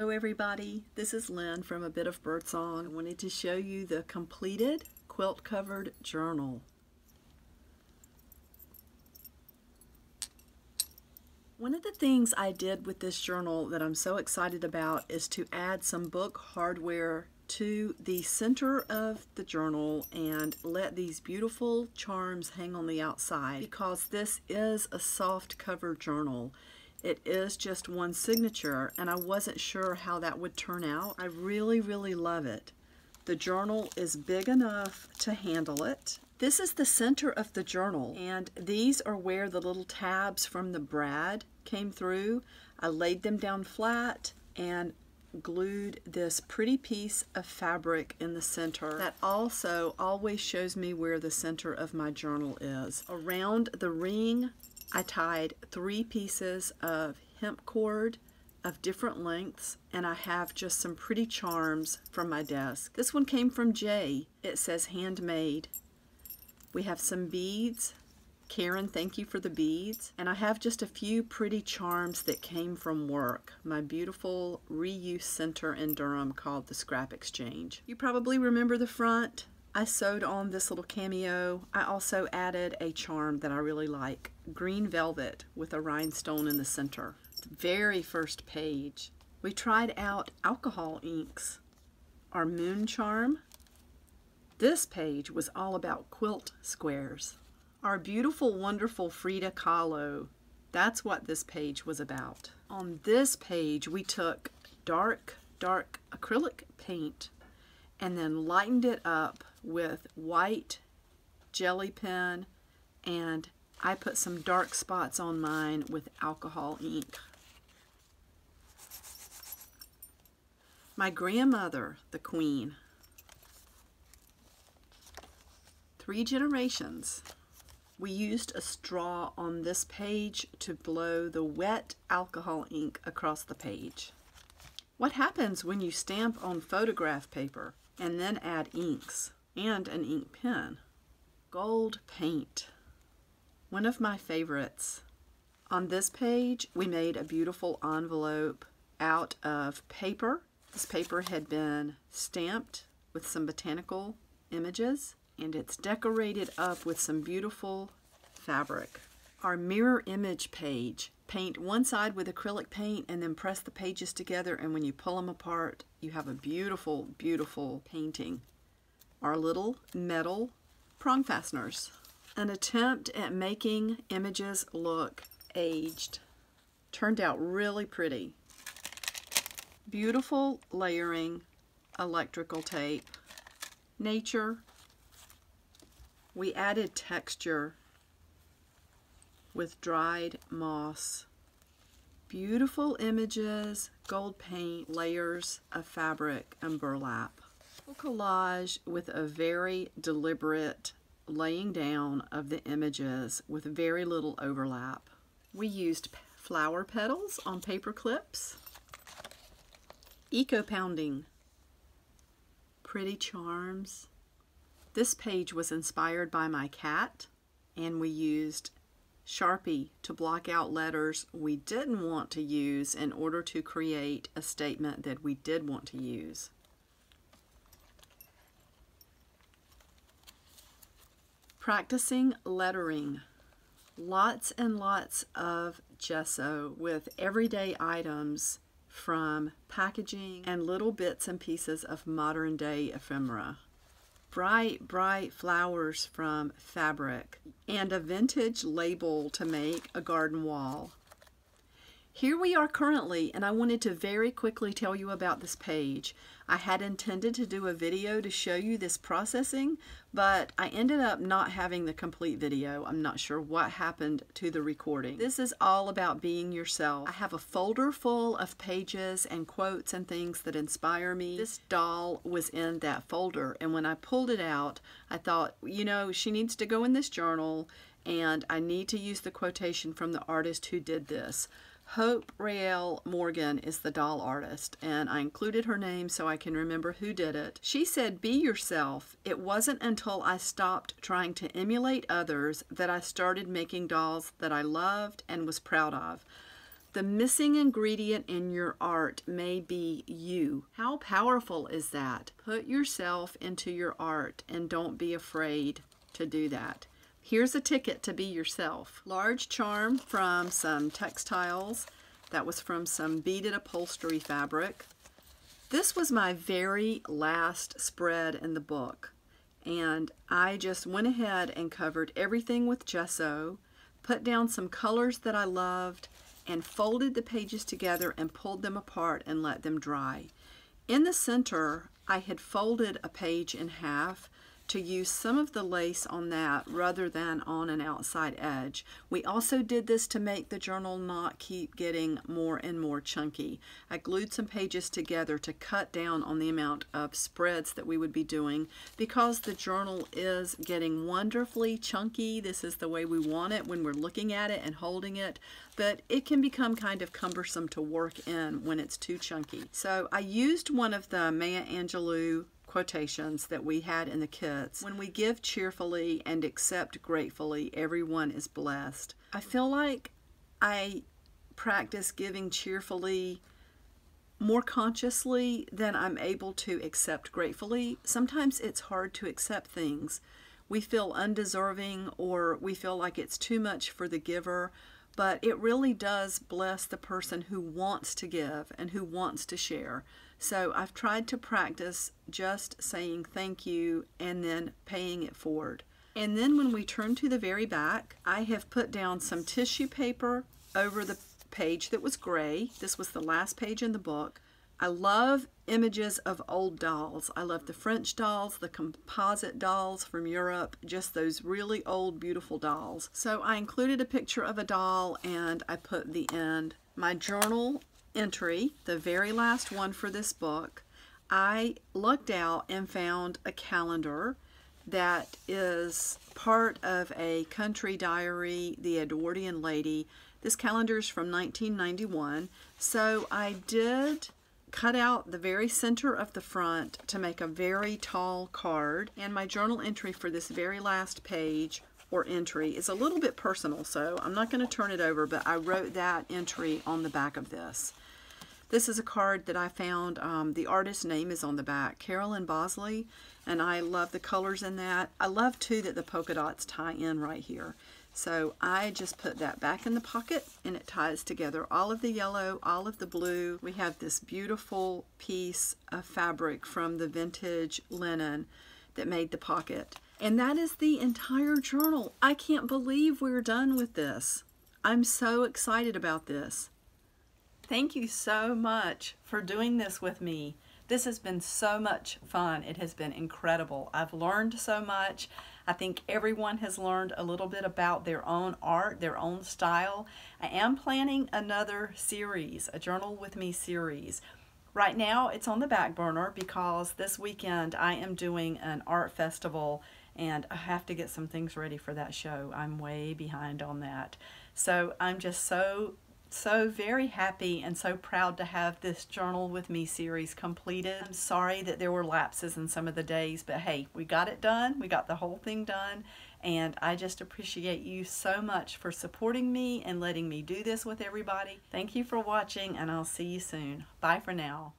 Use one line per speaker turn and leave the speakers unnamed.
Hello everybody, this is Lynn from A Bit of Birdsong. I wanted to show you the completed quilt covered journal. One of the things I did with this journal that I'm so excited about is to add some book hardware to the center of the journal and let these beautiful charms hang on the outside because this is a soft cover journal. It is just one signature and I wasn't sure how that would turn out. I really, really love it. The journal is big enough to handle it. This is the center of the journal and these are where the little tabs from the brad came through. I laid them down flat and glued this pretty piece of fabric in the center that also always shows me where the center of my journal is. Around the ring I tied three pieces of hemp cord of different lengths and I have just some pretty charms from my desk. This one came from Jay. It says handmade. We have some beads. Karen, thank you for the beads. And I have just a few pretty charms that came from work. My beautiful reuse center in Durham called the Scrap Exchange. You probably remember the front. I sewed on this little cameo. I also added a charm that I really like, green velvet with a rhinestone in the center. The very first page, we tried out alcohol inks. Our moon charm. This page was all about quilt squares. Our beautiful, wonderful Frida Kahlo. That's what this page was about. On this page, we took dark, dark acrylic paint and then lightened it up with white jelly pen and I put some dark spots on mine with alcohol ink. My grandmother, the queen. Three generations. We used a straw on this page to blow the wet alcohol ink across the page. What happens when you stamp on photograph paper and then add inks? And an ink pen. Gold paint, one of my favorites. On this page, we made a beautiful envelope out of paper. This paper had been stamped with some botanical images, and it's decorated up with some beautiful fabric. Our mirror image page, paint one side with acrylic paint and then press the pages together, and when you pull them apart, you have a beautiful, beautiful painting our little metal prong fasteners. An attempt at making images look aged. Turned out really pretty. Beautiful layering electrical tape. Nature. We added texture with dried moss. Beautiful images, gold paint, layers of fabric, and burlap collage with a very deliberate laying down of the images with very little overlap. We used flower petals on paper clips, eco pounding, pretty charms. This page was inspired by my cat and we used Sharpie to block out letters we didn't want to use in order to create a statement that we did want to use. Practicing lettering. Lots and lots of gesso with everyday items from packaging and little bits and pieces of modern day ephemera. Bright, bright flowers from fabric and a vintage label to make a garden wall. Here we are currently, and I wanted to very quickly tell you about this page. I had intended to do a video to show you this processing, but I ended up not having the complete video. I'm not sure what happened to the recording. This is all about being yourself. I have a folder full of pages and quotes and things that inspire me. This doll was in that folder, and when I pulled it out, I thought, you know, she needs to go in this journal, and I need to use the quotation from the artist who did this. Hope Rael Morgan is the doll artist, and I included her name so I can remember who did it. She said, Be yourself. It wasn't until I stopped trying to emulate others that I started making dolls that I loved and was proud of. The missing ingredient in your art may be you. How powerful is that? Put yourself into your art and don't be afraid to do that. Here's a ticket to be yourself. Large charm from some textiles. That was from some beaded upholstery fabric. This was my very last spread in the book. And I just went ahead and covered everything with gesso, put down some colors that I loved, and folded the pages together and pulled them apart and let them dry. In the center, I had folded a page in half to use some of the lace on that rather than on an outside edge. We also did this to make the journal not keep getting more and more chunky. I glued some pages together to cut down on the amount of spreads that we would be doing because the journal is getting wonderfully chunky. This is the way we want it when we're looking at it and holding it, but it can become kind of cumbersome to work in when it's too chunky. So I used one of the Maya Angelou quotations that we had in the kits. When we give cheerfully and accept gratefully, everyone is blessed. I feel like I practice giving cheerfully more consciously than I'm able to accept gratefully. Sometimes it's hard to accept things. We feel undeserving or we feel like it's too much for the giver, but it really does bless the person who wants to give and who wants to share. So I've tried to practice just saying thank you and then paying it forward. And then when we turn to the very back, I have put down some tissue paper over the page that was gray. This was the last page in the book. I love images of old dolls. I love the French dolls, the composite dolls from Europe, just those really old, beautiful dolls. So I included a picture of a doll and I put the end. My journal entry, the very last one for this book, I looked out and found a calendar that is part of a country diary, The Edwardian Lady. This calendar is from 1991. So I did cut out the very center of the front to make a very tall card. And my journal entry for this very last page or entry is a little bit personal, so I'm not going to turn it over, but I wrote that entry on the back of this. This is a card that I found. Um, the artist's name is on the back, Carolyn Bosley, and I love the colors in that. I love, too, that the polka dots tie in right here. So I just put that back in the pocket and it ties together all of the yellow, all of the blue. We have this beautiful piece of fabric from the vintage linen that made the pocket. And that is the entire journal. I can't believe we're done with this. I'm so excited about this. Thank you so much for doing this with me. This has been so much fun. It has been incredible. I've learned so much. I think everyone has learned a little bit about their own art, their own style. I am planning another series, a Journal with Me series. Right now it's on the back burner because this weekend I am doing an art festival and I have to get some things ready for that show. I'm way behind on that. So I'm just so so very happy and so proud to have this Journal with Me series completed. I'm sorry that there were lapses in some of the days, but hey, we got it done. We got the whole thing done. And I just appreciate you so much for supporting me and letting me do this with everybody. Thank you for watching, and I'll see you soon. Bye for now.